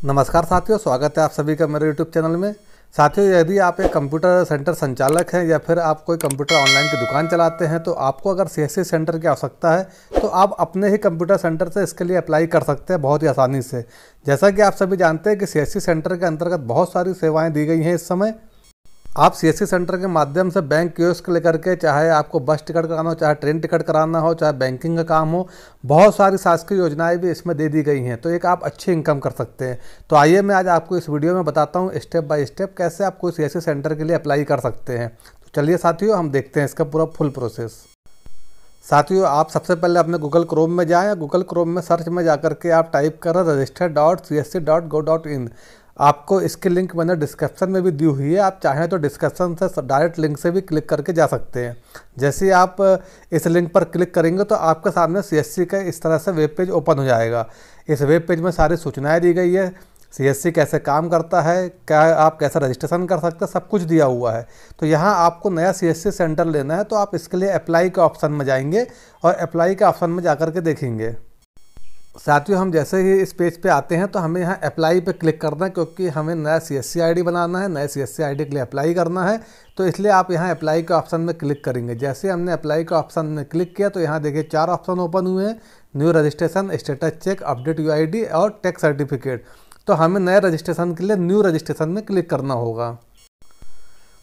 नमस्कार साथियों, स्वागत है आप सभी का मेरे यूट्यूब चैनल में। साथियों, यदि आप एक कंप्यूटर सेंटर संचालक हैं या फिर आप कोई कंप्यूटर ऑनलाइन की दुकान चलाते हैं तो आपको अगर CSC सेंटर की आवश्यकता है तो आप अपने ही कंप्यूटर सेंटर से इसके लिए अप्लाई कर सकते हैं बहुत ही आसानी से। जैसा कि आप सभी जानते हैं कि CSC सेंटर के अंतर्गत बहुत सारी सेवाएँ दी गई हैं इस समय। आप सीएससी सेंटर के माध्यम से बैंक कियोस्क लेकर के, चाहे आपको बस टिकट कराना हो, चाहे ट्रेन टिकट कराना हो, चाहे बैंकिंग का काम हो, बहुत सारी शासकीय योजनाएँ भी इसमें दे दी गई हैं। तो एक आप अच्छी इनकम कर सकते हैं। तो आइए मैं आज आपको इस वीडियो में बताता हूँ स्टेप बाय स्टेप कैसे आप कोई सी सेंटर के लिए अप्लाई कर सकते हैं। तो चलिए साथियों, हम देखते हैं इसका पूरा फुल प्रोसेस साथियों, आप सबसे पहले अपने गूगल क्रोम में जाएँ। गूगल क्रोम में सर्च में जा करके आप टाइप करें register dot C S C dot go dot in आपको इसकी लिंक मैंने डिस्क्रिप्शन में भी दी हुई है, आप चाहें तो डिस्क्रिप्शन से डायरेक्ट लिंक से भी क्लिक करके जा सकते हैं। जैसे आप इस लिंक पर क्लिक करेंगे तो आपके सामने सीएससी का इस तरह से वेब पेज ओपन हो जाएगा। इस वेब पेज में सारी सूचनाएँ दी गई है। सीएससी कैसे काम करता है, क्या आप कैसे रजिस्ट्रेशन कर सकते हैं, सब कुछ दिया हुआ है। तो यहाँ आपको नया सीएससी सेंटर लेना है तो आप इसके लिए अप्लाई के ऑप्शन में जाएँगे और अप्लाई के ऑप्शन में जा के देखेंगे। साथियों, हम जैसे ही इस पेज पे आते हैं तो हमें यहाँ अप्लाई पे क्लिक करना है, क्योंकि हमें नया सी एस बनाना है, नए सी एस के लिए अप्लाई करना है। तो इसलिए आप यहाँ अप्लाई के ऑप्शन में क्लिक करेंगे। जैसे हमने अप्लाई के ऑप्शन में क्लिक किया तो यहाँ देखिए चार ऑप्शन ओपन हुए हैं new registration status check update UID और टैक्स सर्टिफिकेट तो हमें नए रजिस्ट्रेशन के लिए न्यू रजिस्ट्रेशन में क्लिक करना होगा।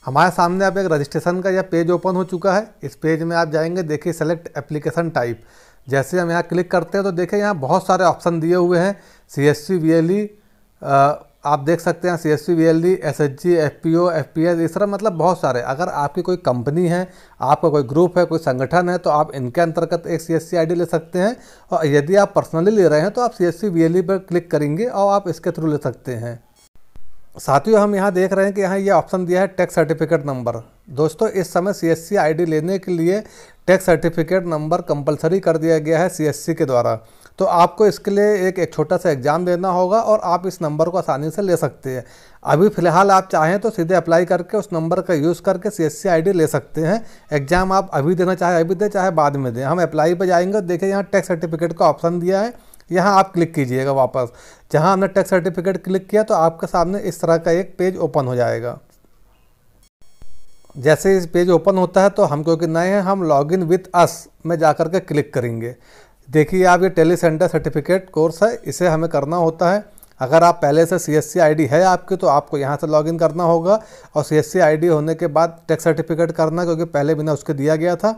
हमारे सामने आप एक रजिस्ट्रेशन का यह पेज ओपन हो चुका है। इस पेज में आप जाएँगे, देखिए सेलेक्ट एप्लीकेशन टाइप जैसे हम यहाँ क्लिक करते हैं तो देखें यहाँ बहुत सारे ऑप्शन दिए हुए हैं। C S C V L E आप देख सकते हैं C S C V L D S H G F P O F P S इस तरह मतलब बहुत सारे। अगर आपकी कोई कंपनी है, आपका कोई ग्रुप है, कोई संगठन है तो आप इनके अंतर्गत एक सी एस सी आई डी ले सकते हैं। और यदि आप पर्सनली ले रहे हैं तो आप C S C V L E पर क्लिक करेंगे और आप इसके थ्रू ले सकते हैं। साथियों, हम यहाँ देख रहे हैं कि यहाँ ये ऑप्शन दिया है टैक्स सर्टिफिकेट नंबर। दोस्तों, इस समय सी एस सी आई डी लेने के लिए टैक्स सर्टिफिकेट नंबर कंपलसरी कर दिया गया है सीएससी के द्वारा। तो आपको इसके लिए एक एक छोटा सा एग्ज़ाम देना होगा और आप इस नंबर को आसानी से ले सकते हैं। अभी फ़िलहाल आप चाहें तो सीधे अप्लाई करके उस नंबर का यूज़ करके सी एस ले सकते हैं। एग्ज़ाम आप अभी देना चाहे, अभी दें, चाहे बाद में दें। हम अप्लाई पर जाएँगे, देखिए यहाँ टैक्स सर्टिफिकेट का ऑप्शन दिया है। यहाँ आप क्लिक कीजिएगा वापस। जहाँ हमने टैक्स सर्टिफिकेट क्लिक किया तो आपके सामने इस तरह का एक पेज ओपन हो जाएगा। जैसे इस पेज ओपन होता है तो हम क्योंकि नए हैं, हम लॉगिन विथ अस में जा कर के क्लिक करेंगे। देखिए, आप ये टेली सेंटर सर्टिफिकेट कोर्स है, इसे हमें करना होता है। अगर आप पहले से सी एस है आपकी तो आपको यहाँ से लॉगिन करना होगा। और सी एस होने के बाद टैक्स सर्टिफिकेट करना, क्योंकि पहले बिना उसके दिया गया था।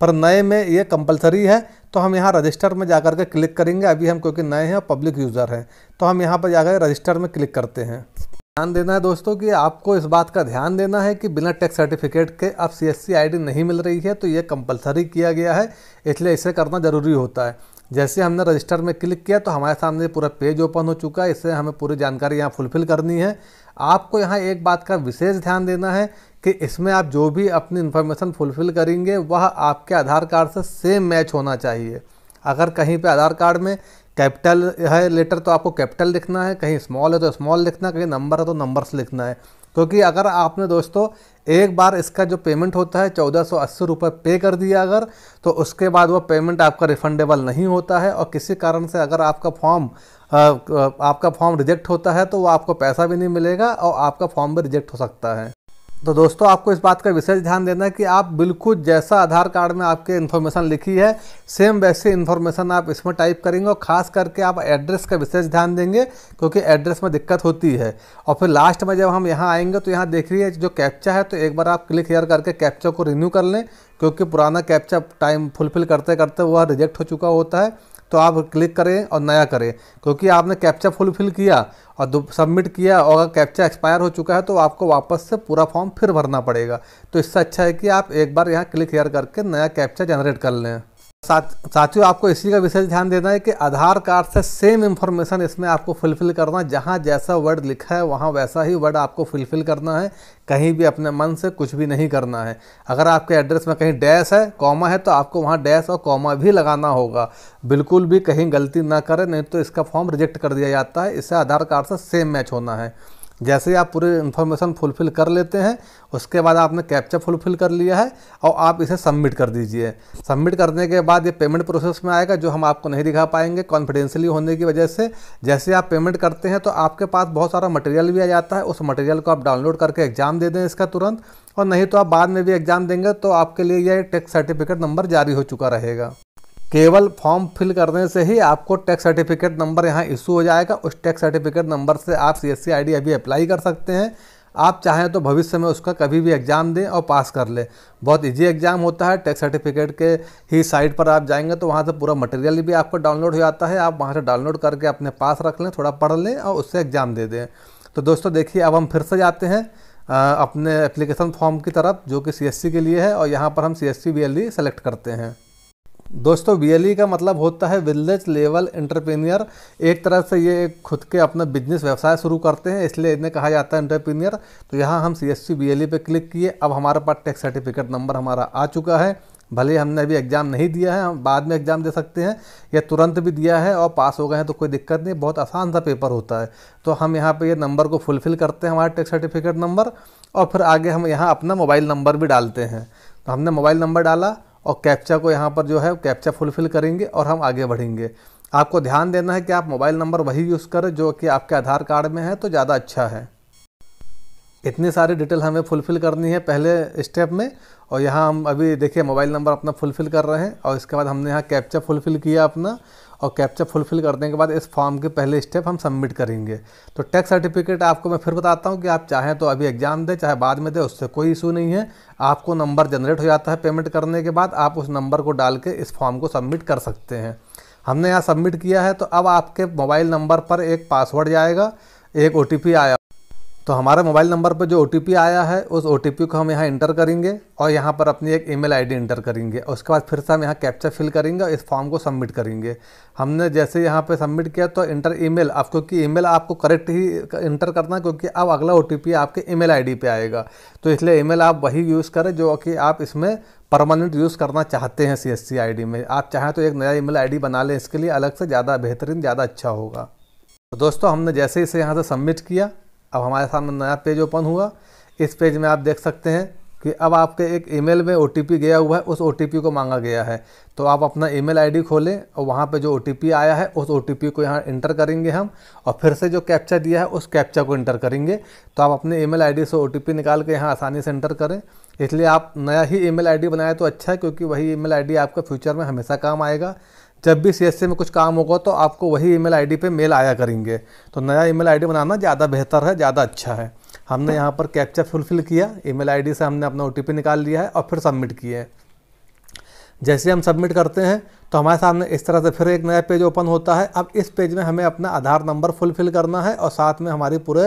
पर नए में ये कंपलसरी है तो हम यहाँ रजिस्टर में जाकर के क्लिक करेंगे। अभी हम क्योंकि नए हैं और पब्लिक यूज़र हैं तो हम यहाँ पर जाकर रजिस्टर में क्लिक करते हैं। ध्यान देना है दोस्तों कि आपको इस बात का ध्यान देना है कि बिना टैक्स सर्टिफिकेट के अब सी एस नहीं मिल रही है तो ये कंपलसरी किया गया है, इसलिए इसे करना ज़रूरी होता है। जैसे हमने रजिस्टर में क्लिक किया तो हमारे सामने पूरा पेज ओपन हो चुका है इससे हमें पूरी जानकारी यहाँ फुलफ़िल करनी है। आपको यहाँ एक बात का विशेष ध्यान देना है कि इसमें आप जो भी अपनी इन्फॉर्मेशन फुलफ़िल करेंगे, वह आपके आधार कार्ड से सेम मैच होना चाहिए। अगर कहीं पे आधार कार्ड में कैपिटल है लेटर तो आपको कैपिटल लिखना है, कहीं स्मॉल है तो स्मॉल लिखना है, कहीं नंबर है तो नंबर्स लिखना है। क्योंकि तो अगर आपने दोस्तों, एक बार इसका जो पेमेंट होता है, चौदह सौ अस्सी रुपये पे कर दिया अगर तो उसके बाद वो पेमेंट आपका रिफंडेबल नहीं होता है, और किसी कारण से अगर आपका फॉर्म आपका फॉर्म रिजेक्ट होता है तो वो आपको पैसा भी नहीं मिलेगा और आपका फॉर्म भी रिजेक्ट हो सकता है। तो दोस्तों, आपको इस बात का विशेष ध्यान देना है कि आप बिल्कुल जैसा आधार कार्ड में आपके इन्फॉर्मेशन लिखी है, सेम वैसे इन्फॉर्मेशन आप इसमें टाइप करेंगे और ख़ास करके आप एड्रेस का विशेष ध्यान देंगे क्योंकि एड्रेस में दिक्कत होती है। और फिर लास्ट में जब हम यहाँ आएँगे तो यहाँ देख रही है जो कैप्चा है तो एक बार आप क्लिक हेयर करके कैप्चा को रिन्यू कर लें, क्योंकि पुराना कैप्चा टाइम फुलफिल करते करते वह रिजेक्ट हो चुका होता है। तो आप क्लिक करें और नया करें। क्योंकि आपने कैप्चा फुलफिल किया और सबमिट किया और अगर कैप्चा एक्सपायर हो चुका है तो आपको वापस से पूरा फॉर्म फिर भरना पड़ेगा। तो इससे अच्छा है कि आप एक बार यहाँ क्लिक हेयर करके नया कैप्चा जनरेट कर लें। साथ, साथियों, आपको इसी का विशेष ध्यान देना है कि आधार कार्ड से सेम इन्फॉर्मेशन इसमें आपको फुलफ़िल करना है। जहाँ जैसा वर्ड लिखा है, वहाँ वैसा ही वर्ड आपको फुलफ़िल करना है। कहीं भी अपने मन से कुछ भी नहीं करना है। अगर आपके एड्रेस में कहीं डैश है कॉमा है तो आपको वहाँ डैश और कॉमा भी लगाना होगा। बिल्कुल भी कहीं गलती ना करें, नहीं तो इसका फॉर्म रिजेक्ट कर दिया जाता है। इससे आधार कार्ड से सेम मैच होना है। जैसे ही आप पूरी इन्फॉर्मेशन फुलफ़िल कर लेते हैं, उसके बाद आपने कैप्चा फुलफ़िल कर लिया है और आप इसे सबमिट कर दीजिए। सबमिट करने के बाद ये पेमेंट प्रोसेस में आएगा जो हम आपको नहीं दिखा पाएँगे कॉन्फिडेंशियली होने की वजह से। जैसे आप पेमेंट करते हैं तो आपके पास बहुत सारा मटेरियल भी आ जाता है, उस मटेरियल को आप डाउनलोड करके एग्ज़ाम दे दें इसका तुरंत। और नहीं तो आप बाद में भी एग्ज़ाम देंगे तो आपके लिए यह टैक्स सर्टिफिकेट नंबर जारी हो चुका रहेगा। केवल फॉर्म फिल करने से ही आपको टैक्स सर्टिफिकेट नंबर यहाँ इशू हो जाएगा। उस टैक्स सर्टिफिकेट नंबर से आप सी एस अभी अप्लाई कर सकते हैं। आप चाहें तो भविष्य में उसका कभी भी एग्ज़ाम दें और पास कर लें। बहुत इजी एग्ज़ाम होता है। टैक्स सर्टिफिकेट के ही साइट पर आप जाएँगे तो वहाँ से पूरा मटेरियल भी आपको डाउनलोड हो जाता है। आप वहाँ से डाउनलोड करके अपने पास रख लें, थोड़ा पढ़ लें और उससे एग्ज़ाम दे दें। तो दोस्तों देखिए, अब हम फिर से जाते हैं अपने एप्लीकेशन फॉर्म की तरफ़, जो कि सीएससी के लिए है और यहाँ पर हम सी एस सेलेक्ट करते हैं। दोस्तों वी का मतलब होता है विलेज लेवल एंटरप्रेन्योर एक तरह से ये खुद के अपना बिज़नेस व्यवसाय शुरू करते हैं, इसलिए इन्हें कहा जाता है एंटरप्रेन्योर तो यहाँ हम सी एस बी पे क्लिक किए। अब हमारे पास टैक्स सर्टिफिकेट नंबर हमारा आ चुका है। भले हमने अभी एग्ज़ाम नहीं दिया है, हम बाद में एग्ज़ाम दे सकते हैं। या तुरंत भी दिया है और पास हो गए हैं तो कोई दिक्कत नहीं, बहुत आसान सा पेपर होता है। तो हम यहाँ पे ये नंबर को फुलफ़िल करते हैं, हमारा टैक्स सर्टिफिकेट नंबर और फिर आगे हम यहाँ अपना मोबाइल नंबर भी डालते हैं। तो हमने मोबाइल नंबर डाला। और कैप्चा को यहाँ पर जो है कैप्चा फुलफ़िल करेंगे और हम आगे बढ़ेंगे। आपको ध्यान देना है कि आप मोबाइल नंबर वही यूज़ करें जो कि आपके आधार कार्ड में है तो ज़्यादा अच्छा है। इतनी सारी डिटेल हमें फुलफ़िल करनी है पहले स्टेप में और यहाँ हम अभी देखिए मोबाइल नंबर अपना फुलफ़िल कर रहे हैं और इसके बाद हमने यहाँ कैप्चा फुलफ़िल किया अपना। और कैप्चा फुलफ़िल करने के बाद इस फॉर्म के पहले स्टेप हम सबमिट करेंगे। तो टैक्स सर्टिफिकेट आपको मैं फिर बताता हूँ कि आप चाहें तो अभी एग्ज़ाम दें, चाहे बाद में दें, उससे कोई इशू नहीं है। आपको नंबर जनरेट हो जाता है पेमेंट करने के बाद, आप उस नंबर को डाल के इस फॉर्म को सबमिट कर सकते हैं। हमने यहाँ सबमिट किया है तो अब आपके मोबाइल नंबर पर एक पासवर्ड जाएगा, एक ओ आया तो हमारे मोबाइल नंबर पर जो ओटीपी आया है, उस ओटीपी को हम यहाँ इंटर करेंगे और यहाँ पर अपनी एक ईमेल आईडी इंटर करेंगे। और उसके बाद फिर से हम यहाँ कैप्चा फिल करेंगे और इस फॉर्म को सबमिट करेंगे। हमने जैसे यहाँ पे सबमिट किया तो इंटर ईमेल आप क्योंकि ईमेल आपको करेक्ट ही इंटर करना है, क्योंकि अब अगला ओटीपी आपके ईमेल आईडी पे आएगा। तो इसलिए ईमेल आप वही यूज़ करें जो कि आप इसमें परमानेंट यूज़ करना चाहते हैं सी एस में। आप चाहें तो एक नया ईमेल आईडी बना लें, इसके लिए अलग से ज़्यादा बेहतरीन, ज़्यादा अच्छा होगा। तो दोस्तों, हमने जैसे इसे यहाँ से सबमिट किया अब हमारे सामने नया पेज ओपन हुआ। इस पेज में आप देख सकते हैं कि अब आपके एक ईमेल में ओटीपी गया हुआ है, उस ओटीपी को मांगा गया है। तो आप अपना ईमेल आईडी खोलें और वहाँ पे जो ओटीपी आया है, उस ओटीपी को यहाँ इंटर करेंगे हम और फिर से जो कैप्चा दिया है, उस कैप्चा को इंटर करेंगे। तो आप अपने ईमेल आईडी से ओटीपी निकाल के यहाँ आसानी से इंटर करें। इसलिए आप नया ही ईमेल आईडी बनाए तो अच्छा है, क्योंकि वही ईमेल आईडी आपका फ्यूचर में हमेशा काम आएगा। जब भी सी में कुछ काम होगा तो आपको वही ईमेल आईडी पे मेल आया करेंगे। तो नया ईमेल आईडी बनाना ज़्यादा बेहतर है, ज़्यादा अच्छा है। हमने यहाँ पर कैप्चा फुलफिल किया, ईमेल आईडी से हमने अपना ओटीपी निकाल लिया है और फिर सबमिट किए जैसे हम सबमिट करते हैं तो हमारे सामने इस तरह से फिर एक नया पेज ओपन होता है। अब इस पेज में हमें अपना आधार नंबर फुलफिल करना है और साथ में हमारी पूरे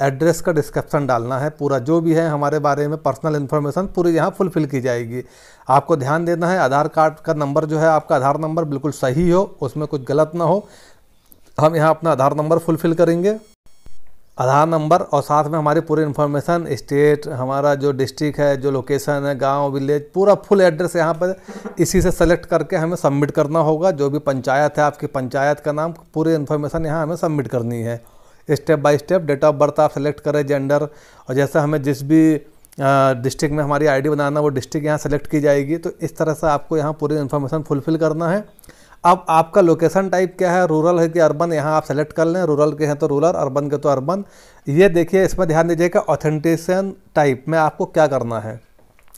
एड्रेस का डिस्क्रिप्शन डालना है। पूरा जो भी है हमारे बारे में पर्सनल इन्फॉर्मेशन पूरी यहाँ फुलफिल की जाएगी। आपको ध्यान देना है, आधार कार्ड का नंबर जो है, आपका आधार नंबर बिल्कुल सही हो, उसमें कुछ गलत ना हो। हम यहाँ अपना आधार नंबर फुलफिल करेंगे। आधार नंबर और साथ में हमारी पूरी इन्फॉर्मेशन स्टेट हमारा जो डिस्ट्रिक्ट है, जो लोकेशन है, गाँव विलेज पूरा फुल एड्रेस यहाँ पर इसी से सेलेक्ट करके हमें सबमिट करना होगा। जो भी पंचायत है, आपकी पंचायत का नाम, पूरी इन्फॉर्मेशन यहाँ हमें सबमिट करनी है। Step by step date of birth आप सेलेक्ट करें जेंडर और जैसे हमें जिस भी डिस्ट्रिक्ट में हमारी आईडी बनाना, वो डिस्ट्रिक्ट यहाँ सेलेक्ट की जाएगी। तो इस तरह से आपको यहाँ पूरी इन्फॉर्मेशन फुलफिल करना है। अब आपका लोकेशन टाइप क्या है? रूरल है कि अर्बन यहाँ आप सेलेक्ट कर लें। रूरल के हैं तो रूरल अर्बन के तो अर्बन ये देखिए, इसमें ध्यान दीजिएगा ऑथेंटिकेशन टाइप में आपको क्या करना है?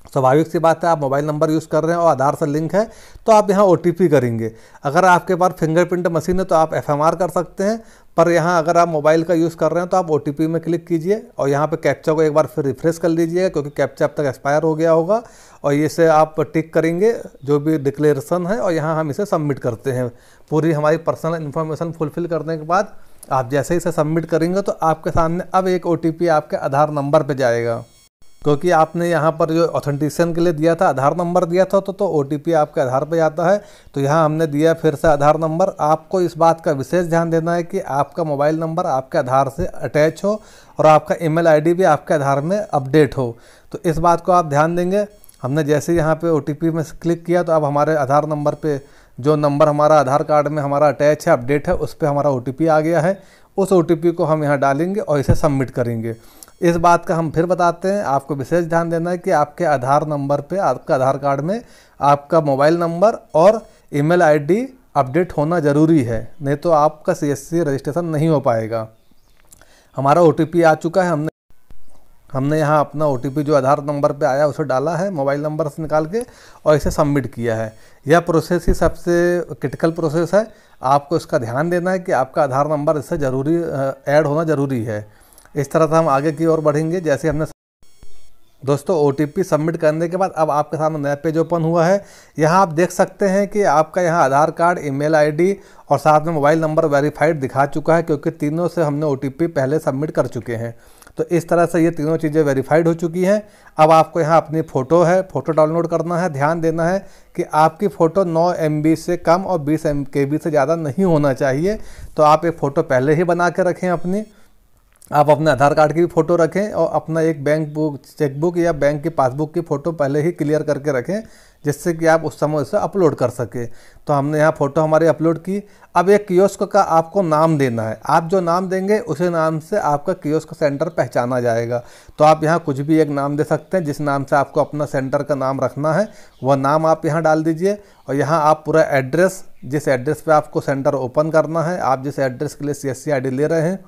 स्वाभाविक सी बात है, आप मोबाइल नंबर यूज़ कर रहे हैं और आधार से लिंक है तो आप यहाँ OTP करेंगे। अगर आपके पास फिंगरप्रिंट मशीन है तो आप एफएमआर कर सकते हैं, पर यहाँ अगर आप मोबाइल का यूज़ कर रहे हैं तो आप ओटीपी में क्लिक कीजिए और यहाँ पे कैप्चा को एक बार फिर रिफ्रेश कर लीजिएगा, क्योंकि कैप्चा अब तक एक्सपायर हो गया होगा, और इसे आप टिक करेंगे, जो भी डिक्लेरेशन है, और यहाँ हम इसे सबमिट करते हैं। पूरी हमारी पर्सनल इन्फॉर्मेशन फुलफ़िल करने के बाद आप जैसे ही इसे सबमिट करेंगे तो आपके सामने अब एक ओटीपी आपके आधार नंबर पर जाएगा। क्योंकि आपने यहाँ पर जो ऑथेंटिकेशन के लिए दिया था, आधार नंबर दिया था तो तो ओटीपी आपके आधार पर आता है। तो यहाँ हमने दिया फिर से आधार नंबर। आपको इस बात का विशेष ध्यान देना है कि आपका मोबाइल नंबर आपके आधार से अटैच हो और आपका ईमेल आईडी भी आपके आधार में अपडेट हो। तो इस बात को आप ध्यान देंगे। हमने जैसे यहाँ पे ओ में क्लिक किया तो अब हमारे आधार नंबर पर जो नंबर हमारा आधार कार्ड में हमारा अटैच है अपडेट है, उस पर हमारा ओटीपी आ गया है। उस ओटीपी को हम यहाँ डालेंगे और इसे सबमिट करेंगे। इस बात का हम फिर बताते हैं। आपको विशेष ध्यान देना है कि आपके आधार नंबर पे, आपका आधार कार्ड में आपका मोबाइल नंबर और ईमेल आईडी अपडेट होना ज़रूरी है, नहीं तो आपका सी रजिस्ट्रेशन नहीं हो पाएगा। हमारा ओटीपी आ चुका है, हमने हमने यहाँ अपना ओटीपी जो आधार नंबर पे आया, उसे डाला है, मोबाइल नंबर से निकाल के और इसे सबमिट किया है। यह प्रोसेस ही सबसे क्रिटिकल प्रोसेस है। आपको इसका ध्यान देना है कि आपका आधार नंबर इससे ज़रूरी ऐड होना ज़रूरी है। इस तरह से हम आगे की ओर बढ़ेंगे, जैसे हमने दोस्तों ओटीपी सबमिट करने के बाद अब आपके सामने नया पेज ओपन हुआ है। यहाँ आप देख सकते हैं कि आपका यहाँ आधार कार्ड ईमेल आईडी और साथ में मोबाइल नंबर वेरीफाइड दिखा चुका है, क्योंकि तीनों से हमने ओटीपी पहले सबमिट कर चुके हैं। तो इस तरह से ये तीनों चीज़ें वेरीफाइड हो चुकी हैं। अब आपको यहाँ अपनी फ़ोटो है फ़ोटो डाउनलोड करना है। ध्यान देना है कि आपकी फ़ोटो 9 एम से कम और 20 एम से ज़्यादा नहीं होना चाहिए। तो आप एक फ़ोटो पहले ही बना के रखें अपनी। आप अपने आधार कार्ड की भी फ़ोटो रखें और अपना एक बैंक बुक, चेकबुक या बैंक की पासबुक की फ़ोटो पहले ही क्लियर करके रखें, जिससे कि आप उस समय उसे अपलोड कर सकें। तो हमने यहाँ फ़ोटो हमारी अपलोड की। अब एक कियोस्क का आपको नाम देना है। आप जो नाम देंगे, उसी नाम से आपका कियोस्क सेंटर पहचाना जाएगा। तो आप यहाँ कुछ भी एक नाम दे सकते हैं, जिस नाम से आपको अपना सेंटर का नाम रखना है, वह नाम आप यहाँ डाल दीजिए और यहाँ आप पूरा एड्रेस, जिस एड्रेस पर आपको सेंटर ओपन करना है, आप जिस एड्रेस के लिए सी एस ले रहे हैं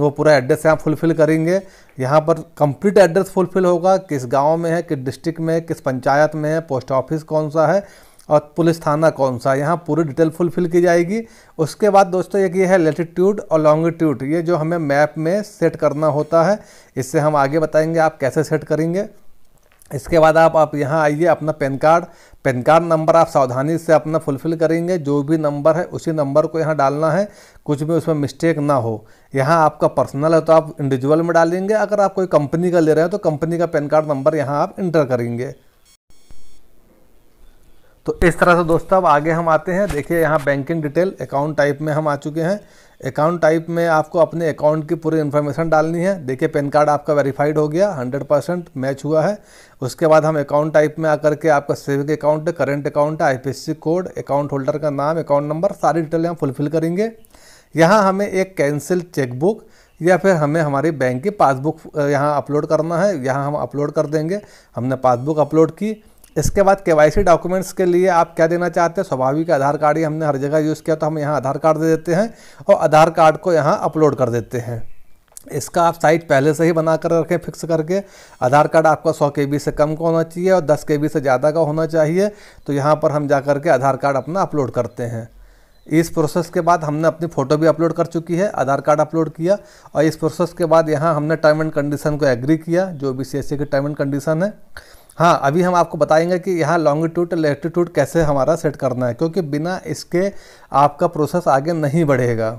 वो पूरा एड्रेस यहाँ फुलफ़िल करेंगे। यहाँ पर कंप्लीट एड्रेस फुलफ़िल होगा। किस गाँव में है, किस डिस्ट्रिक्ट में है, किस पंचायत में है पोस्ट ऑफ़िस कौन सा है और पुलिस थाना कौन सा है। यहाँ पूरी डिटेल फुलफ़िल की जाएगी। उसके बाद दोस्तों एक ये है लेटीट्यूड और लॉन्गिट्यूड ये जो हमें मैप में सेट करना होता है, इससे हम आगे बताएँगे आप कैसे सेट करेंगे। इसके बाद आप आप यहाँ आइए अपना PAN card. PAN card number आप सावधानी से अपना फुलफ़िल करेंगे। जो भी नंबर है, उसी नंबर को यहाँ डालना है। कुछ भी उसमें मिस्टेक ना हो। यहाँ आपका पर्सनल है तो आप इंडिविजुअल में डालेंगे। अगर आप कोई कंपनी का ले रहे हो तो कंपनी का पैन कार्ड नंबर यहाँ आप इंटर करेंगे। तो इस तरह से दोस्तों, अब आगे हम आते हैं। देखिए, यहाँ बैंकिंग डिटेल, अकाउंट टाइप में हम आ चुके हैं। अकाउंट टाइप में आपको अपने अकाउंट की पूरी इन्फॉर्मेशन डालनी है। देखिए पैन कार्ड आपका वेरीफाइड हो गया 100 परसेंट मैच हुआ है। उसके बाद हम अकाउंट टाइप में आकर के आपका सेविंग अकाउंट करेंट अकाउंट है आई कोड अकाउंट होल्डर का नाम अकाउंट नंबर सारी डिटेल हम फुलफिल करेंगे। यहाँ हमें एक कैंसिल चेकबुक या फिर हमें हमारी बैंक की पासबुक यहाँ अपलोड करना है। यहाँ हम अपलोड कर देंगे। हमने पासबुक अपलोड की। इसके बाद के डॉक्यूमेंट्स के लिए आप क्या देना चाहते हैं? स्वाभाविक आधार कार्ड ही हमने हर जगह यूज़ किया तो हम यहाँ आधार कार्ड दे देते हैं और आधार कार्ड को यहाँ अपलोड कर देते हैं। इसका आप साइट पहले से ही बना कर रखें फिक्स करके। आधार कार्ड आपका सौ के से कम का होना चाहिए और दस के से ज़्यादा का होना चाहिए तो यहाँ पर हम जा कर के आधार कार्ड अपना अपलोड करते हैं। इस प्रोसेस के बाद हमने अपनी फ़ोटो भी अपलोड कर चुकी है, आधार कार्ड अपलोड किया और इस प्रोसेस के बाद यहाँ हमने टर्म एंड कंडीशन को एग्री किया, जो भी सी की टर्म एंड कंडीशन है। हाँ अभी हम आपको बताएँगे कि यहाँ लॉन्गिट्यूड लेटीट्यूड कैसे हमारा सेट करना है, क्योंकि बिना इसके आपका प्रोसेस आगे नहीं बढ़ेगा।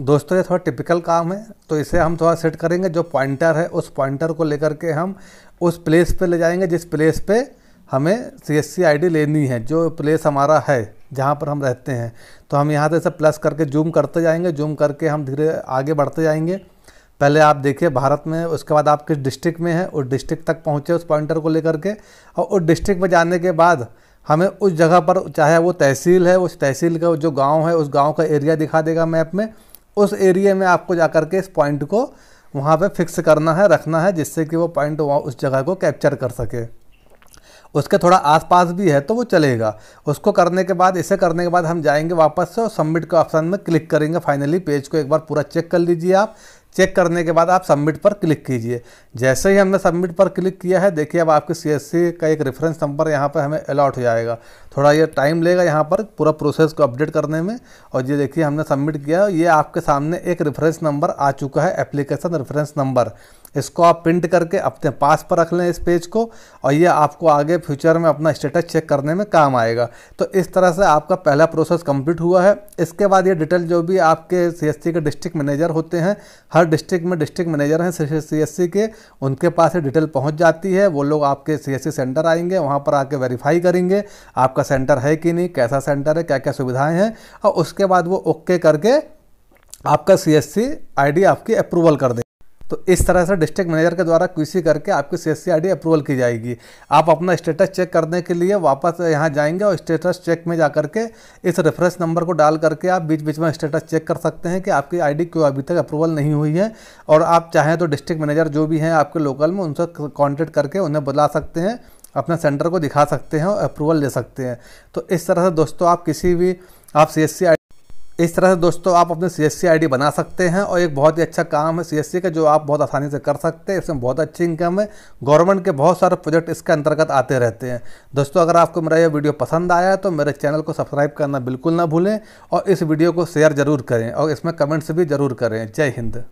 दोस्तों, ये थोड़ा टिपिकल काम है तो इसे हम थोड़ा सेट करेंगे। जो पॉइंटर है, उस पॉइंटर को लेकर के हम उस प्लेस पे ले जाएँगे, जिस प्लेस पे हमें सी एस लेनी है, जो प्लेस हमारा है, जहाँ पर हम रहते हैं। तो हम यहाँ से प्लस करके जूम करते जाएँगे जूम करके हम धीरे आगे बढ़ते जाएँगे। पहले आप देखिए, भारत में, उसके बाद आप किस डिस्ट्रिक्ट में हैं, उस डिस्ट्रिक्ट तक पहुँचे उस पॉइंटर को लेकर के और उस डिस्ट्रिक्ट में जाने के बाद हमें उस जगह पर, चाहे वो तहसील है, उस तहसील का जो गाँव है, उस गाँव का एरिया दिखा देगा मैप में। उस एरिया में आपको जा कर के इस पॉइंट को वहाँ पे फिक्स करना है, रखना है, जिससे कि वो पॉइंट वहाँ उस जगह को कैप्चर कर सके। उसके थोड़ा आसपास भी है तो वो चलेगा। उसको करने के बाद, इसे करने के बाद हम जाएँगे वापस से और सबमिट के ऑप्शन में क्लिक करेंगे। फाइनली पेज को एक बार पूरा चेक कर लीजिए आप। चेक करने के बाद आप सबमिट पर क्लिक कीजिए। जैसे ही हमने सबमिट पर क्लिक किया है, देखिए अब आपके सीएससी का एक रेफरेंस नंबर यहाँ पर हमें अलॉट हो जाएगा। थोड़ा ये टाइम लेगा यहाँ पर पूरा प्रोसेस को अपडेट करने में। और ये देखिए, हमने सबमिट किया, ये आपके सामने एक रेफरेंस नंबर आ चुका है एप्लीकेशन रेफरेंस नंबर इसको आप प्रिंट करके अपने पास पर रख लें इस पेज को, और ये आपको आगे फ्यूचर में अपना स्टेटस चेक करने में काम आएगा। तो इस तरह से आपका पहला प्रोसेस कंप्लीट हुआ है। इसके बाद ये डिटेल जो भी आपके सी के डिस्ट्रिक्ट मैनेजर होते हैं, हर डिस्ट्रिक्ट में डिस्ट्रिक्ट मैनेजर हैं सी के, उनके पास ये डिटेल पहुँच जाती है। वो लोग आपके सी सेंटर आएँगे, वहाँ पर आके वेरीफाई करेंगे, आपका सेंटर है कि नहीं, कैसा सेंटर है क्या क्या सुविधाएँ हैं, और उसके बाद वो ओके करके आपका सी एस आपकी अप्रूवल कर दे तो इस तरह से डिस्ट्रिक्ट मैनेजर के द्वारा क्यूसी करके आपकी सी एस अप्रूवल की जाएगी। आप अपना स्टेटस चेक करने के लिए वापस यहाँ जाएँगे और स्टेटस चेक में जा करके इस रेफरेंस नंबर को डाल करके आप बीच बीच में स्टेटस चेक कर सकते हैं कि आपकी आईडी क्यों अभी तक अप्रूवल नहीं हुई है। और आप चाहें तो डिस्ट्रिक्ट मैनेजर जो भी हैं आपके लोकल में उनसे कॉन्टेक्ट करके उन्हें बुला सकते हैं। अपने सेंटर को दिखा सकते हैं और अप्रूवल ले सकते हैं। तो इस तरह से दोस्तों आप किसी भी, आप सी एस इस तरह से दोस्तों आप अपने सी एस सी बना सकते हैं और एक बहुत ही अच्छा काम है सी एस सी का जो आप बहुत आसानी से कर सकते हैं। इसमें बहुत अच्छी इनकम है। गवर्नमेंट के बहुत सारे प्रोजेक्ट इसके अंतर्गत आते रहते हैं। दोस्तों, अगर आपको मेरा यह वीडियो पसंद आया तो मेरे चैनल को सब्सक्राइब करना बिल्कुल ना भूलें और इस वीडियो को शेयर ज़रूर करें और इसमें कमेंट्स भी ज़रूर करें। जय हिंद।